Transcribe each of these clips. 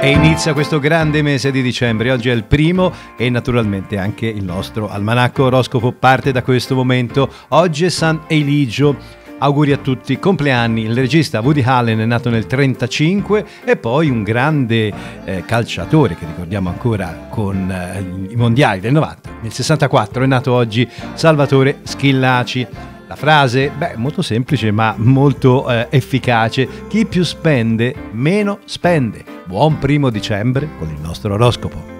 E inizia questo grande mese di dicembre, oggi è il primo e naturalmente anche il nostro almanacco oroscopo parte da questo momento. Oggi è San Eligio. Auguri a tutti, compleanni. Il regista Woody Allen è nato nel 1935 e poi un grande eh, calciatore che ricordiamo ancora con eh, i mondiali del 90. Nel 64 è nato oggi Salvatore Schillaci. La frase, beh, molto semplice ma molto eh, efficace. Chi più spende, meno spende. Buon primo dicembre con il nostro oroscopo.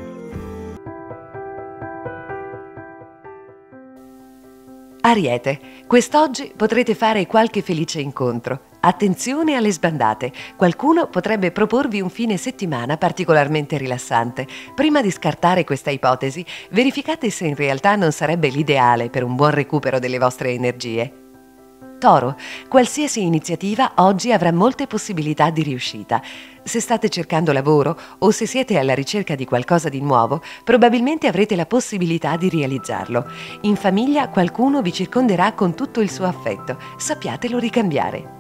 Ariete, quest'oggi potrete fare qualche felice incontro. Attenzione alle sbandate. Qualcuno potrebbe proporvi un fine settimana particolarmente rilassante. Prima di scartare questa ipotesi, verificate se in realtà non sarebbe l'ideale per un buon recupero delle vostre energie. Toro, qualsiasi iniziativa oggi avrà molte possibilità di riuscita. Se state cercando lavoro o se siete alla ricerca di qualcosa di nuovo, probabilmente avrete la possibilità di realizzarlo. In famiglia qualcuno vi circonderà con tutto il suo affetto. Sappiatelo ricambiare.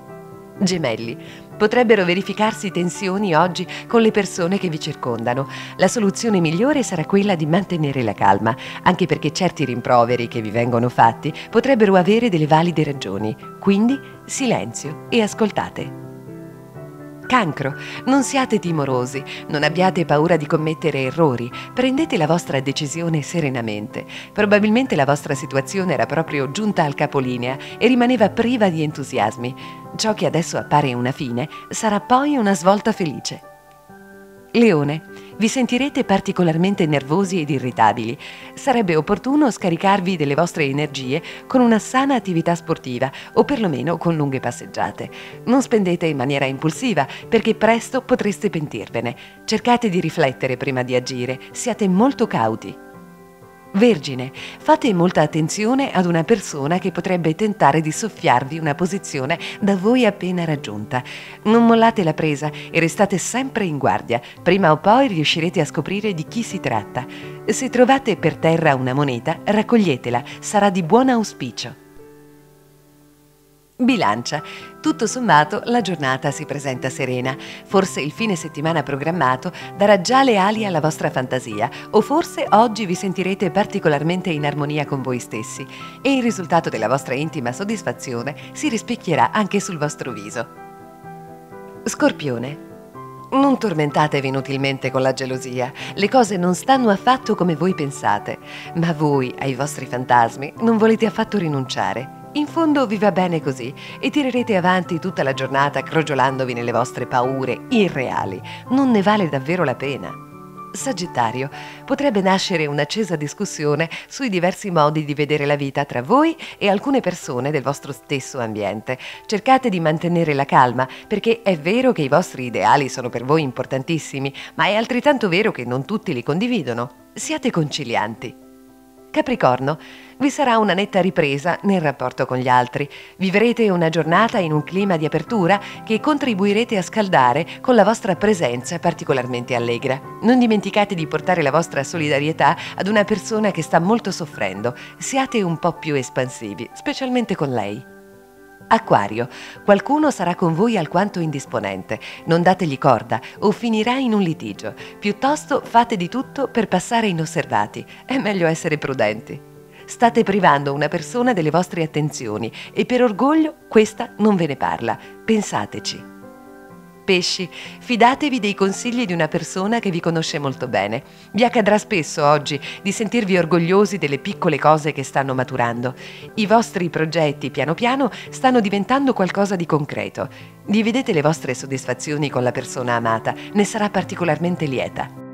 Gemelli. Potrebbero verificarsi tensioni oggi con le persone che vi circondano. La soluzione migliore sarà quella di mantenere la calma, anche perché certi rimproveri che vi vengono fatti potrebbero avere delle valide ragioni. Quindi silenzio e ascoltate. Cancro, non siate timorosi, non abbiate paura di commettere errori, prendete la vostra decisione serenamente. Probabilmente la vostra situazione era proprio giunta al capolinea e rimaneva priva di entusiasmi. Ciò che adesso appare una fine sarà poi una svolta felice. Leone, vi sentirete particolarmente nervosi ed irritabili. Sarebbe opportuno scaricarvi delle vostre energie con una sana attività sportiva o perlomeno con lunghe passeggiate. Non spendete in maniera impulsiva perché presto potreste pentirvene. Cercate di riflettere prima di agire, siate molto cauti. Vergine, fate molta attenzione ad una persona che potrebbe tentare di soffiarvi una posizione da voi appena raggiunta. Non mollate la presa e restate sempre in guardia. Prima o poi riuscirete a scoprire di chi si tratta. Se trovate per terra una moneta, raccoglietela, sarà di buon auspicio. Bilancia. Tutto sommato la giornata si presenta serena. Forse il fine settimana programmato darà già le ali alla vostra fantasia o forse oggi vi sentirete particolarmente in armonia con voi stessi e il risultato della vostra intima soddisfazione si rispecchierà anche sul vostro viso. Scorpione. Non tormentatevi inutilmente con la gelosia. Le cose non stanno affatto come voi pensate, ma voi ai vostri fantasmi non volete affatto rinunciare. In fondo vi va bene così e tirerete avanti tutta la giornata crogiolandovi nelle vostre paure irreali. Non ne vale davvero la pena. Sagittario, potrebbe nascere un'accesa discussione sui diversi modi di vedere la vita tra voi e alcune persone del vostro stesso ambiente. Cercate di mantenere la calma, perché è vero che i vostri ideali sono per voi importantissimi, ma è altrettanto vero che non tutti li condividono. Siate concilianti. Capricorno, vi sarà una netta ripresa nel rapporto con gli altri. Vivrete una giornata in un clima di apertura che contribuirete a scaldare con la vostra presenza particolarmente allegra. Non dimenticate di portare la vostra solidarietà ad una persona che sta molto soffrendo. Siate un po' più espansivi, specialmente con lei. Acquario, qualcuno sarà con voi alquanto indisponente, non dategli corda o finirà in un litigio. Piuttosto fate di tutto per passare inosservati. È meglio essere prudenti. State privando una persona delle vostre attenzioni e per orgoglio questa non ve ne parla. Pensateci pesci, fidatevi dei consigli di una persona che vi conosce molto bene. Vi accadrà spesso oggi di sentirvi orgogliosi delle piccole cose che stanno maturando. I vostri progetti piano piano stanno diventando qualcosa di concreto. Dividete le vostre soddisfazioni con la persona amata, ne sarà particolarmente lieta.